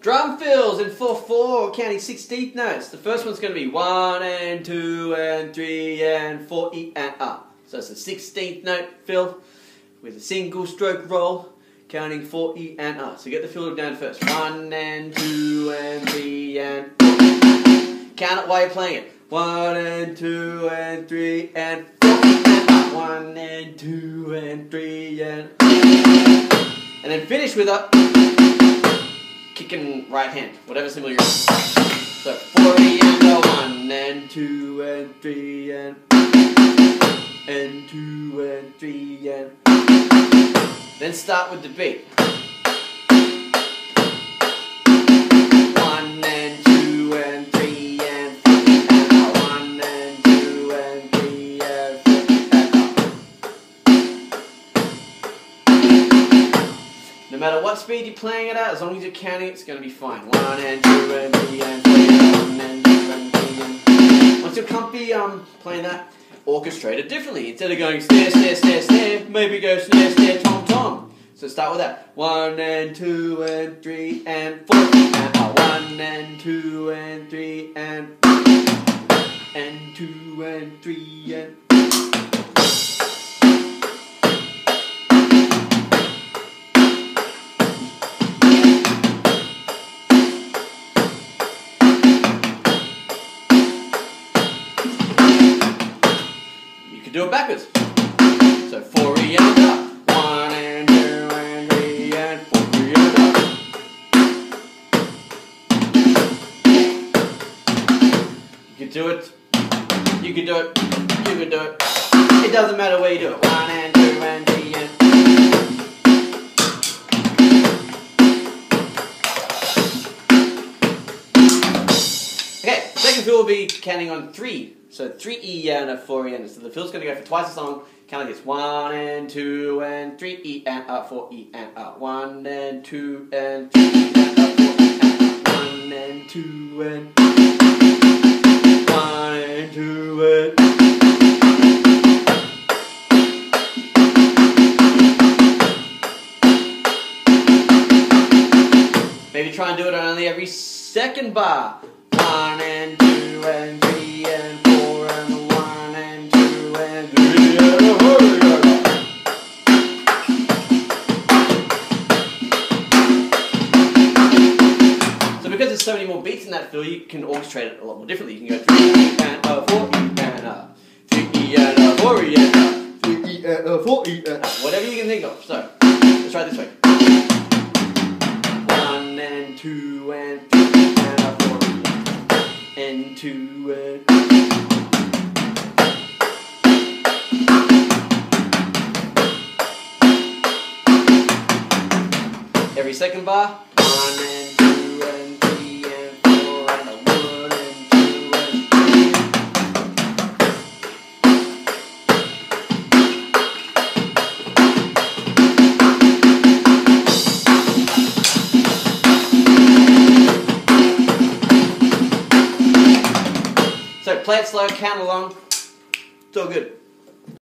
Drum fills in 4-4, counting 16th notes. The first one's going to be 1 and 2 and 3 and 4, E and up. So it's a 16th note fill with a single stroke roll, counting 4 E and up. So get the fill down first. 1 and 2 and 3 and Count it while you're playing it. 1 and 2 and 3 and 4 E and up. 1 and 2 and 3 and And then finish with a kicking right hand, whatever cymbal you're So 40 and a 1 and 2 and 3 and and 2 and 3 and then start with the beat. Matter what speed you're playing it at, as long as you're counting, it's going to be fine. 1 and 2 and 3 and 4 and 1 and 2 and 3 and Once you're comfy um, playing that, orchestrate it differently. Instead of going snare, snare, snare, snare, maybe go snare, snare, tom, tom. So start with that. One and two and three and four and one and two and three and and two and three and can do it backwards. So four E and up. One and two and three and four and up. You can do it. You can do it. You can do it. It doesn't matter where you do it. One and two and three and Okay, second fill will be counting on three. So three E and a four E and so the fill's going to go for twice as long. Count like this: one and two and three E and a four E and a one and two and three E and a four E and a one and two and one and two and. Maybe try and do it on only every second bar. One and two and there's so many more beats in that fill, you can orchestrate it a lot more differently. You can go three and a four and a three and a four and a three and a four and a whatever you can think of. So let's try it this way. One and two and three and a four and two and. Every second bar. One it slow, count along. It's all good.